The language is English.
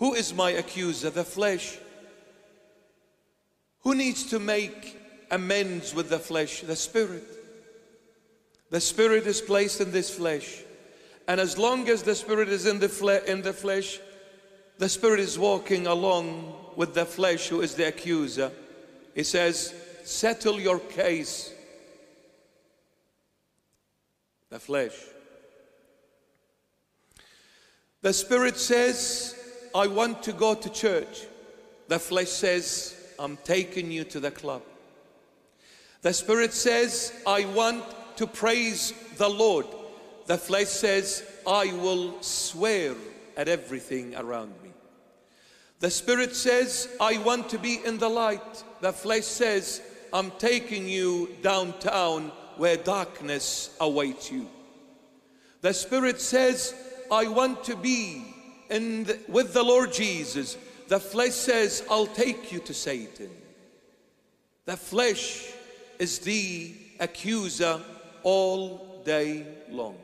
Who is my accuser? The flesh. Who needs to make amends with the flesh? The spirit. The spirit is placed in this flesh. And as long as the spirit is in the, fle- in the flesh, the spirit is walking along with the flesh, who is the accuser. He says, Settle your case. The flesh. The spirit says, I want to go to church. The flesh says, I'm taking you to the club. The spirit says, I want to praise the Lord. The flesh says, I will swear at everything around me. The spirit says, I want to be in the light. The flesh says, I'm taking you downtown where darkness awaits you. The spirit says, I want to be the, with the Lord Jesus. The flesh says, I'll take you to Satan. The flesh is the accuser all day long.